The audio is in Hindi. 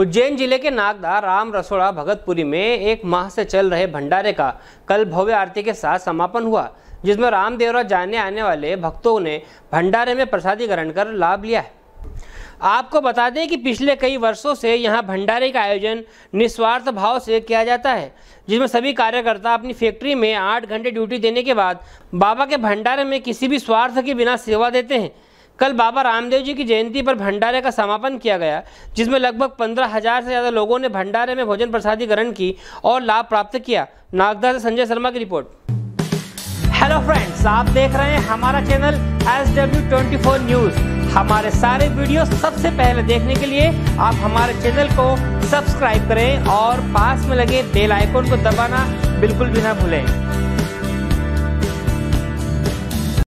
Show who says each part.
Speaker 1: उज्जैन ज़िले के नागदा राम रसोड़ा भगतपुरी में एक माह से चल रहे भंडारे का कल भव्य आरती के साथ समापन हुआ, जिसमें रामदेवरा जाने आने वाले भक्तों ने भंडारे में प्रसादी ग्रहण कर लाभ लिया है। आपको बता दें कि पिछले कई वर्षों से यहाँ भंडारे का आयोजन निस्वार्थ भाव से किया जाता है, जिसमें सभी कार्यकर्ता अपनी फैक्ट्री में आठ घंटे ड्यूटी देने के बाद बाबा के भंडारे में किसी भी स्वार्थ के बिना सेवा देते हैं। कल बाबा रामदेव जी की जयंती पर भंडारे का समापन किया गया, जिसमें लगभग पंद्रह हज़ार से ज़्यादा लोगों ने भंडारे में भोजन प्रसादी ग्रहण की और लाभ प्राप्त किया। नागदा से संजय शर्मा की रिपोर्ट। हेलो फ्रेंड्स आप देख रहे हैं हमारा channel S W twenty four news हमारे सारे वीडियो सबसे पहले देखने के लिए आप हमारे चैनल को सब्सक्राइब करें और पास में लगे बेल आइकोन को दबाना बिल्कुल भी ना भूलें।